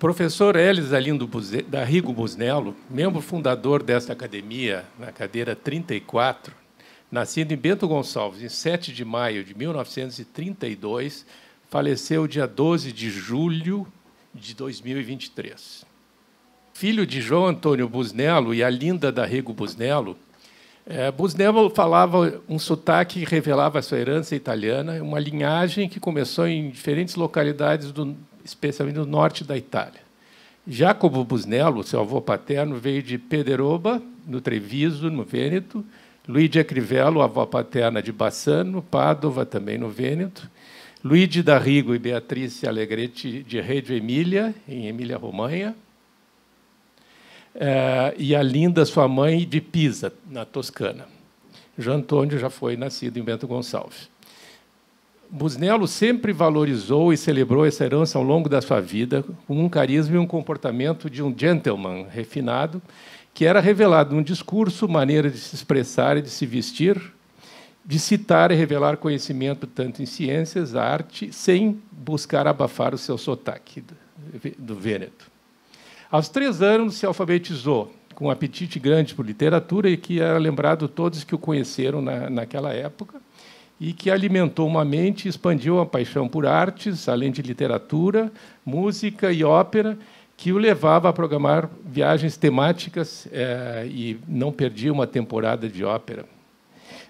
professor Elis Alindo da Rigo Busnello, membro fundador desta academia, na cadeira 34, nascido em Bento Gonçalves em 7 de maio de 1932, faleceu dia 12 de julho de 2023. Filho de João Antônio Busnello e Alinda da Rigo Busnello, é, Busnello falava um sotaque que revelava sua herança italiana, uma linhagem que começou em diferentes localidades, do, especialmente no norte da Itália. Jacobo Busnello, seu avô paterno, veio de Pederoba, no Treviso, no Vêneto. Luigi Crivello, avó paterna de Bassano, Padova, também no Vêneto. Luigi D'Arrigo e Beatrice Alegretti, de Reggio Emília, em Emília-Romanha é, e a Linda, sua mãe, de Pisa, na Toscana. João Antônio já foi nascido em Bento Gonçalves. Busnello sempre valorizou e celebrou essa herança ao longo da sua vida, com um carisma e um comportamento de um gentleman refinado, que era revelado num discurso, maneira de se expressar e de se vestir, de citar e revelar conhecimento tanto em ciências, arte, sem buscar abafar o seu sotaque do Vêneto. Aos três anos, se alfabetizou, com um apetite grande por literatura e que era lembrado todos que o conheceram na, naquela época, e que alimentou uma mente expandiu a paixão por artes, além de literatura, música e ópera, que o levava a programar viagens temáticas é, e não perdia uma temporada de ópera.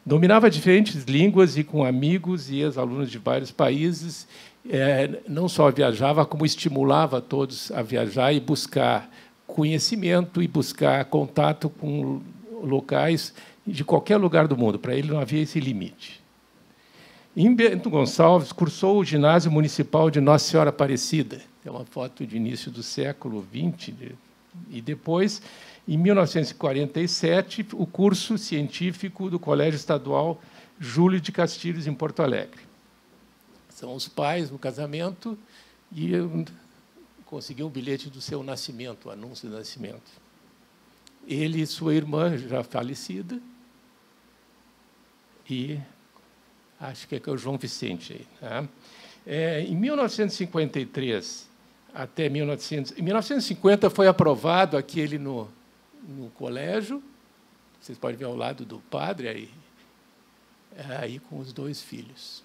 Dominava diferentes línguas e, com amigos e ex-alunos de vários países, é, não só viajava, como estimulava todos a viajar e buscar conhecimento e buscar contato com locais de qualquer lugar do mundo. Para ele não havia esse limite. Em Bento Gonçalves, cursou o ginásio municipal de Nossa Senhora Aparecida. É uma foto de início do século XX. E depois, em 1947, o curso científico do Colégio Estadual Júlio de Castilhos, em Porto Alegre. São os pais no casamento e conseguiu um bilhete do seu nascimento, o anúncio do nascimento. Ele e sua irmã, já falecida, e acho que é o João Vicente. Tá? é, em 1953 até 1900, em 1950 foi aprovado aquele no, no colégio, vocês podem ver ao lado do padre aí, aí com os dois filhos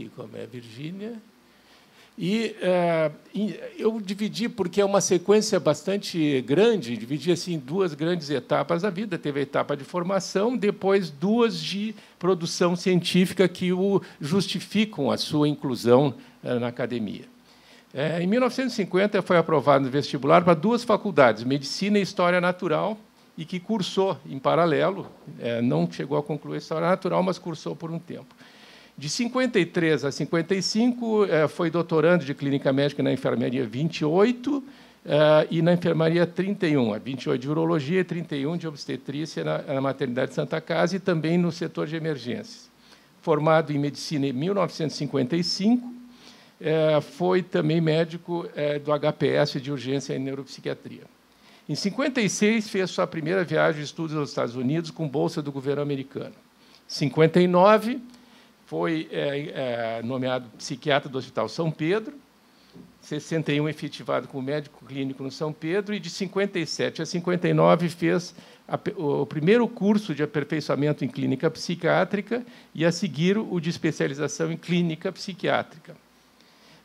aqui como é Virgínia. E uh, eu dividi, porque é uma sequência bastante grande, dividi assim, em duas grandes etapas da vida. Teve a etapa de formação, depois duas de produção científica que o justificam a sua inclusão uh, na academia. É, em 1950, foi aprovado no vestibular para duas faculdades, Medicina e História Natural, e que cursou em paralelo, é, não chegou a concluir História Natural, mas cursou por um tempo. De 53 a 55, eh, foi doutorando de clínica médica na enfermaria 28 eh, e na enfermaria 31, 28 de urologia e 31 de obstetrícia na maternidade Santa Casa e também no setor de emergências. Formado em medicina em 1955, eh, foi também médico do HPS de urgência em neuropsiquiatria. Em 56 fez sua primeira viagem de estudos aos Estados Unidos com bolsa do governo americano. 59 foi é, é, nomeado psiquiatra do Hospital São Pedro, 61 efetivado como médico clínico no São Pedro, e de 57 a 59 fez a, o primeiro curso de aperfeiçoamento em clínica psiquiátrica e, a seguir, o de especialização em clínica psiquiátrica.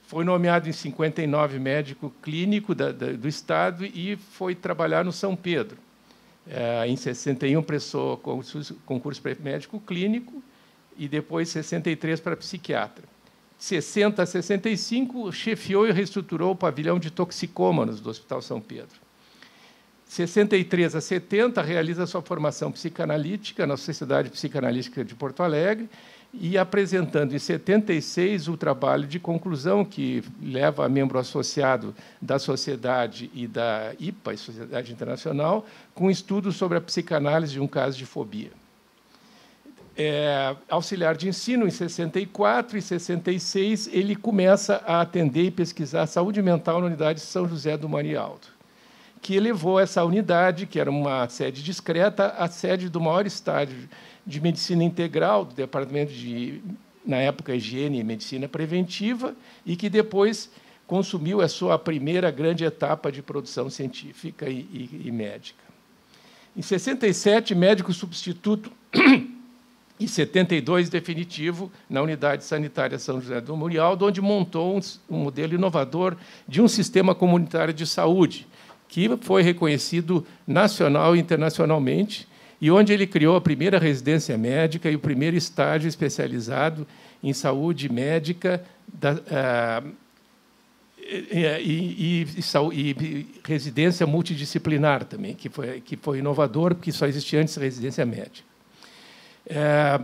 Foi nomeado em 59 médico clínico da, da, do Estado e foi trabalhar no São Pedro. É, em 61, prestou concurso, concurso médico clínico e depois 63 para psiquiatra. 60 a 65, chefiou e reestruturou o pavilhão de toxicômanos do Hospital São Pedro. 63 a 70, realiza sua formação psicanalítica na Sociedade Psicanalítica de Porto Alegre e apresentando em 76 o trabalho de conclusão que leva a membro associado da sociedade e da IPA, Sociedade Internacional, com estudos sobre a psicanálise de um caso de fobia é, auxiliar de ensino em 64 e 66, ele começa a atender e pesquisar a saúde mental na unidade São José do Marialdo, que elevou essa unidade, que era uma sede discreta, à sede do maior estádio de medicina integral do Departamento de na época higiene e medicina preventiva, e que depois consumiu a sua primeira grande etapa de produção científica e, e, e médica. Em 67, médico substituto e 72 definitivo na Unidade Sanitária São José do Murialdo, onde montou um, modelo inovador de um sistema comunitário de saúde, que foi reconhecido nacional e internacionalmente, e onde ele criou a primeira residência médica e o primeiro estágio especializado em saúde médica da, ah, e, e, e, e, residência multidisciplinar também, que foi, que foi inovador, porque só existia antes residência médica. É,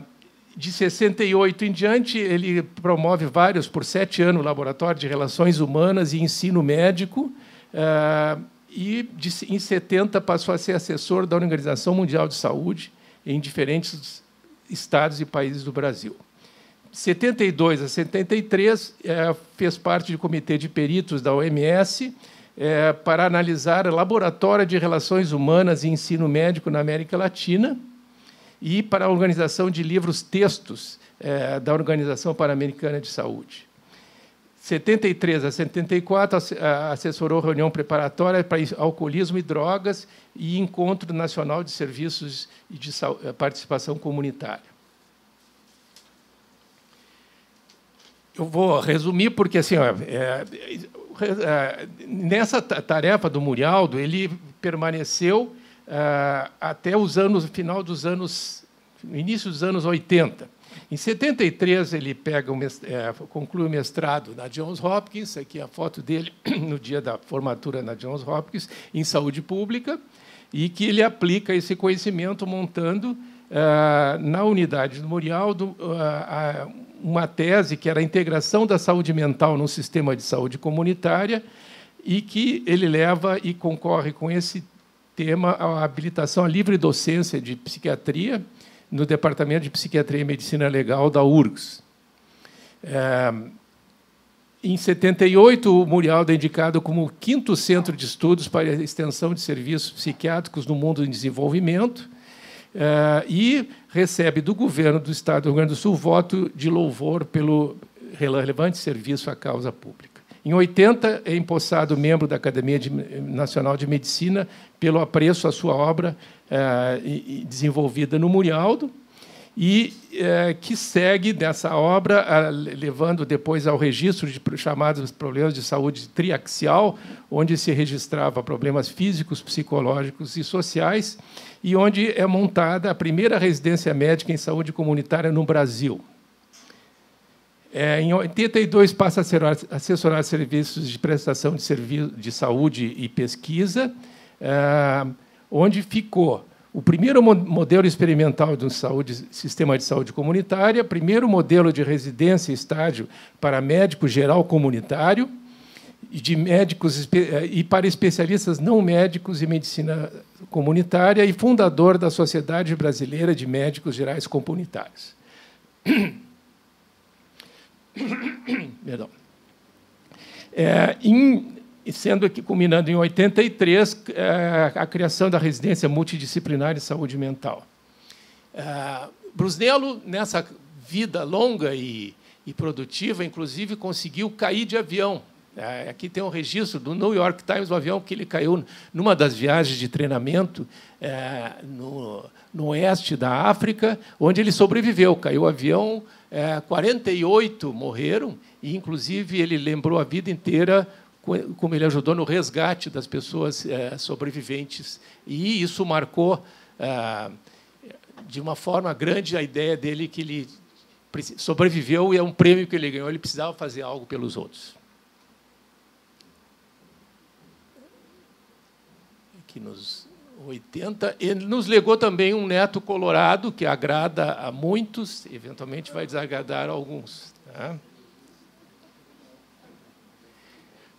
de 68 em diante, ele promove vários, por sete anos, laboratório de relações humanas e ensino médico, é, e de, em 70 passou a ser assessor da Organização Mundial de Saúde em diferentes estados e países do Brasil. 72 a 73, é, fez parte do comitê de peritos da OMS é, para analisar o laboratório de relações humanas e ensino médico na América Latina e para a organização de livros textos é, da Organização Pan-Americana de Saúde. 73 a 74, assessorou reunião preparatória para alcoolismo e drogas e encontro nacional de serviços e de participação comunitária. Eu vou resumir porque assim, ó, é, é, nessa tarefa do Murialdo ele permaneceu é, até os anos final dos anos início dos anos 80. Em 73 ele pega é, conclui o mestrado na Johns Hopkins, aqui a foto dele no dia da formatura na Johns Hopkins em saúde pública e que ele aplica esse conhecimento montando uh, na unidade do Murialdo uh, uma tese que era a integração da saúde mental no sistema de saúde comunitária e que ele leva e concorre com esse tema a habilitação à livre docência de psiquiatria no Departamento de Psiquiatria e Medicina Legal da URGS. É, em 78, o Murialdo é indicado como o quinto centro de estudos para a extensão de serviços psiquiátricos no mundo em desenvolvimento Uh, e recebe do governo do Estado do Rio Grande do Sul voto de louvor pelo relevante serviço à causa pública. Em 80, é empossado membro da Academia de, Nacional de Medicina pelo apreço à sua obra uh, desenvolvida no Murialdo, e uh, que segue dessa obra, levando depois ao registro de chamados problemas de saúde triaxial, onde se registrava problemas físicos, psicológicos e sociais, e onde é montada a primeira residência médica em saúde comunitária no Brasil. É, em 82 passa a assessorar serviços de prestação de, serviço, de saúde e pesquisa, é, onde ficou o primeiro modelo experimental do saúde, sistema de saúde comunitária, primeiro modelo de residência e estágio para médico geral comunitário, e de médicos eh, e para especialistas não médicos em medicina comunitária e fundador da Sociedade Brasileira de Médicos Gerais Comunitários. Perdão. É, em, sendo aqui culminando em 83 é, a criação da residência multidisciplinar de saúde mental. É, Brusnello, nessa vida longa e, e produtiva, inclusive conseguiu cair de avião é, aqui tem um registro do New York Times, um avião que ele caiu numa das viagens de treinamento é, no, no, oeste da África, onde ele sobreviveu. Caiu o avião, é, 48 morreram, e, inclusive, ele lembrou a vida inteira como ele ajudou no resgate das pessoas é, sobreviventes. E isso marcou, é, de uma forma grande, a ideia dele que ele sobreviveu e é um prêmio que ele ganhou, ele precisava fazer algo pelos outros. que nos 80, ele nos legou também um neto colorado que agrada a muitos, eventualmente vai desagradar a alguns. Tá?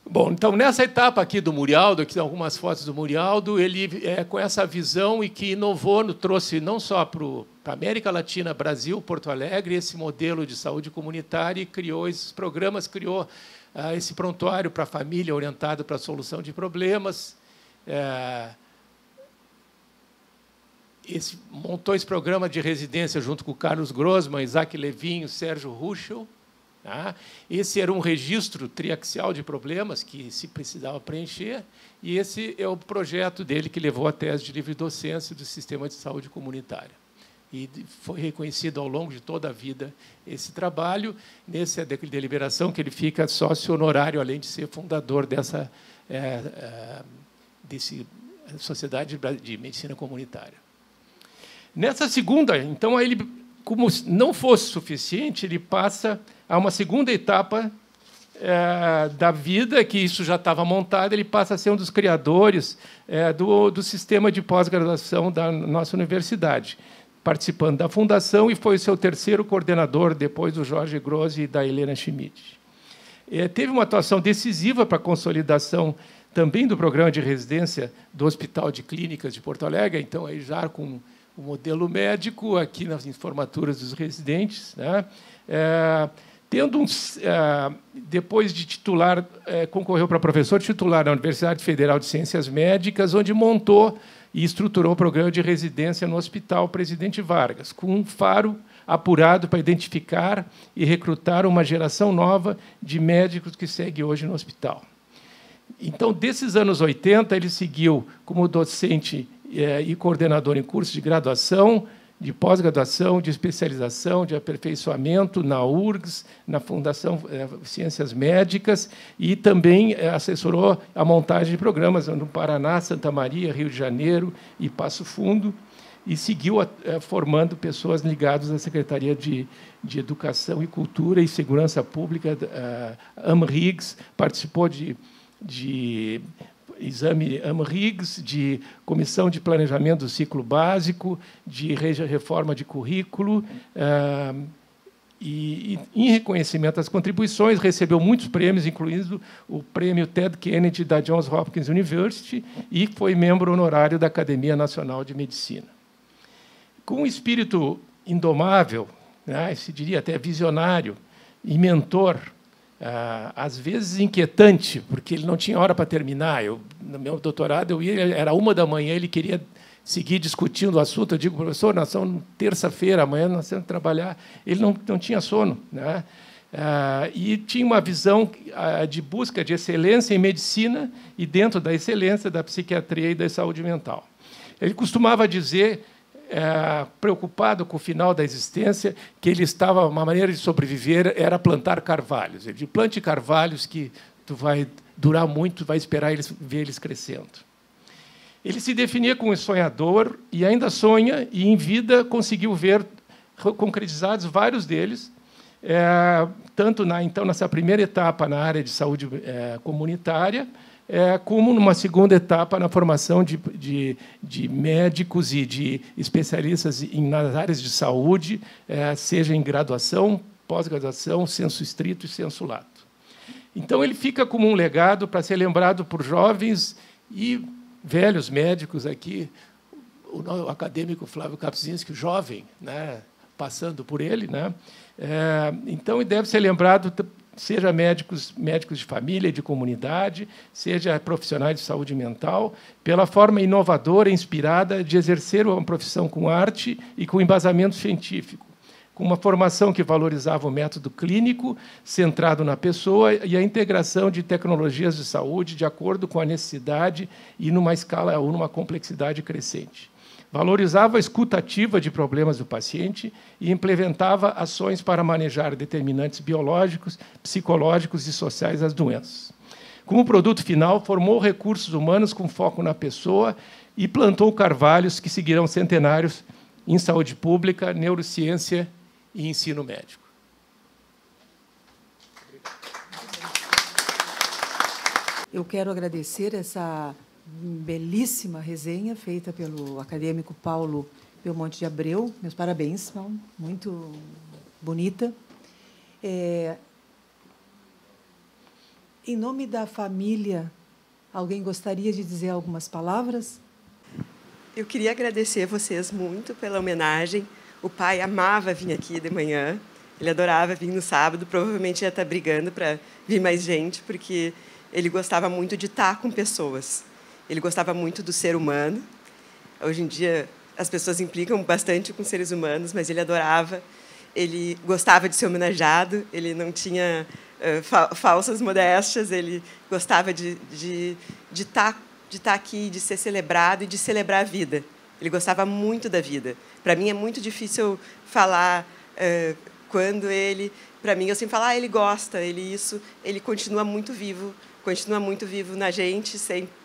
Bom, então nessa etapa aqui do Murialdo, aqui tem algumas fotos do Murialdo, ele é com essa visão e que inovou, trouxe não só para a América Latina, Brasil, Porto Alegre, esse modelo de saúde comunitária e criou esses programas, criou ah, esse prontuário para a família orientado para a solução de problemas, é, esse, montou esse programa de residência junto com Carlos Grossman, Isaac Levinho, Sérgio Ruschel. Tá? Esse era um registro triaxial de problemas que se precisava preencher, e esse é o projeto dele que levou à tese de livre docência do sistema de saúde comunitária. E foi reconhecido ao longo de toda a vida esse trabalho, nessa deliberação que ele fica sócio honorário, além de ser fundador dessa é, é, desse Sociedade de Medicina Comunitária. Nessa segunda, então, ele, como não fosse suficiente, ele passa a uma segunda etapa é, da vida, que isso já estava montado, ele passa a ser um dos criadores é, do, do sistema de pós-graduação da nossa universidade, participando da fundação e foi seu terceiro coordenador, depois do Jorge Grossi e da Helena Schmidt. É, teve uma atuação decisiva para a consolidação também do programa de residência do Hospital de Clínicas de Porto Alegre, então aí já com o modelo médico aqui nas formaturas dos residentes, né? É, tendo um, é, depois de titular, é, concorreu para professor titular na Universidade Federal de Ciências Médicas, onde montou e estruturou o programa de residência no Hospital Presidente Vargas, com um faro apurado para identificar e recrutar uma geração nova de médicos que segue hoje no hospital. Então, desses anos 80, ele seguiu como docente e coordenador em cursos de graduação, de pós-graduação, de especialização, de aperfeiçoamento na URGS, na Fundação eh, Ciências Médicas, e também eh, assessorou a montagem de programas no Paraná, Santa Maria, Rio de Janeiro e Passo Fundo, e seguiu formando pessoas ligadas à Secretaria de, de Educação e Cultura e Segurança Pública, AMRIGS, participou de, de exame AMRIGS, de comissão de planejamento do ciclo básico, de reforma de currículo. Ah, e, em reconhecimento às contribuições, recebeu muitos prêmios, incluindo o prêmio Ted Kennedy da Johns Hopkins University, e foi membro honorário da Academia Nacional de Medicina. Com um espírito indomável, né, se diria até visionário, e mentor às vezes inquietante, porque ele não tinha hora para terminar. Eu, no meu doutorado, eu ia, era uma da manhã, ele queria seguir discutindo o assunto. Eu digo, professor, nós estamos terça-feira, amanhã nós temos que trabalhar. Ele não, não tinha sono. Né? Ah, e tinha uma visão ah, de busca de excelência em medicina e, dentro da excelência, da psiquiatria e da saúde mental. Ele costumava dizer é, preocupado com o final da existência, que ele estava, uma maneira de sobreviver era plantar carvalhos. Ele plante carvalhos que tu vai durar muito, vai esperar eles ver eles crescendo. Ele se definia como sonhador e ainda sonha e em vida conseguiu ver concretizados vários deles, é, tanto na então nessa primeira etapa na área de saúde é, comunitária, é, como numa segunda etapa na formação de, de, de médicos e de especialistas em, nas áreas de saúde, é, seja em graduação, pós-graduação, senso estrito e senso lato. Então, ele fica como um legado para ser lembrado por jovens e velhos médicos aqui, o acadêmico Flávio Kapczynski, jovem, né, passando por ele. Né? É, então, deve ser lembrado seja médicos, médicos de família e de comunidade, seja profissionais de saúde mental, pela forma inovadora e inspirada de exercer uma profissão com arte e com embasamento científico, com uma formação que valorizava o método clínico, centrado na pessoa, e a integração de tecnologias de saúde de acordo com a necessidade e numa escala ou numa complexidade crescente. Valorizava a escuta ativa de problemas do paciente e implementava ações para manejar determinantes biológicos, psicológicos e sociais das doenças. Como produto final, formou recursos humanos com foco na pessoa e plantou carvalhos que seguirão centenários em saúde pública, neurociência e ensino médico. Eu quero agradecer essa belíssima resenha feita pelo acadêmico Paulo Belmonte de Abreu. Meus parabéns, Paulo. muito bonita. É... Em nome da família, alguém gostaria de dizer algumas palavras? Eu queria agradecer a vocês muito pela homenagem. O pai amava vir aqui de manhã. Ele adorava vir no sábado. Provavelmente ia estar brigando para vir mais gente, porque ele gostava muito de estar com pessoas. Ele gostava muito do ser humano. Hoje em dia as pessoas implicam bastante com seres humanos, mas ele adorava. Ele gostava de ser homenageado. Ele não tinha uh, fa falsas modéstias. Ele gostava de de de estar tá, de estar tá aqui, de ser celebrado e de celebrar a vida. Ele gostava muito da vida. Para mim é muito difícil falar uh, quando ele, para mim eu sempre falo, ah, ele gosta, ele isso, ele continua muito vivo, continua muito vivo na gente, sempre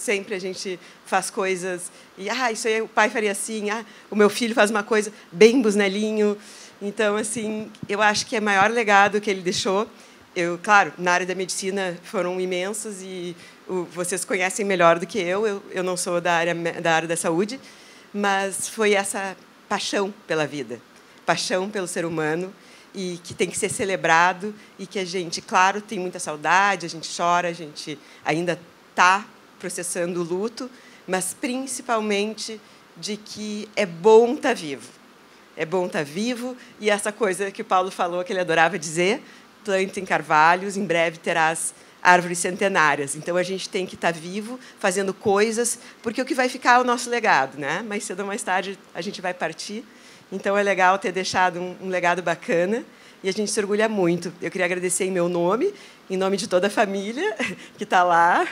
sempre a gente faz coisas e ah isso aí o pai faria assim ah o meu filho faz uma coisa bem busnelinho então assim eu acho que é o maior legado que ele deixou eu claro na área da medicina foram imensos e o, vocês conhecem melhor do que eu. eu eu não sou da área da área da saúde mas foi essa paixão pela vida, paixão pelo ser humano e que tem que ser celebrado e que a gente, claro, tem muita saudade, a gente chora, a gente ainda está processando o luto, mas principalmente de que é bom estar tá vivo. É bom estar tá vivo e essa coisa que o Paulo falou que ele adorava dizer, plantem carvalhos, em breve terás árvores centenárias. Então a gente tem que estar vivo, fazendo coisas, porque o que vai ficar é o nosso legado, né? Mais cedo ou mais tarde a gente vai partir. Então é legal ter deixado um, um legado bacana e a gente se orgulha muito. Eu queria agradecer em meu nome, em nome de toda a família que está lá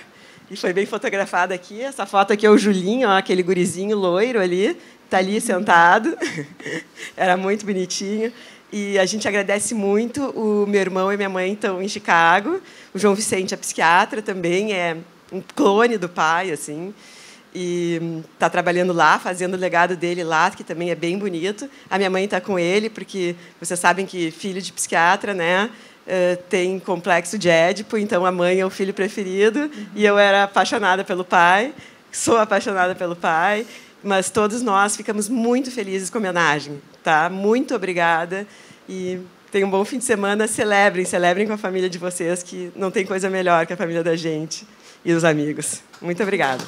e foi bem fotografada aqui. Essa foto aqui é o Julinho, ó, aquele gurizinho loiro ali, está ali sentado. Era muito bonitinho. E a gente agradece muito. O meu irmão e minha mãe estão em Chicago. O João Vicente é psiquiatra também, é um clone do pai, assim. E está trabalhando lá, fazendo o legado dele lá, que também é bem bonito. A minha mãe está com ele, porque vocês sabem que filho de psiquiatra, né? Tem complexo de Édipo, então a mãe é o filho preferido uhum. e eu era apaixonada pelo pai, sou apaixonada pelo pai, mas todos nós ficamos muito felizes com a homenagem. Tá? Muito obrigada e tenham um bom fim de semana. Celebrem, celebrem com a família de vocês, que não tem coisa melhor que a família da gente e os amigos. Muito obrigada.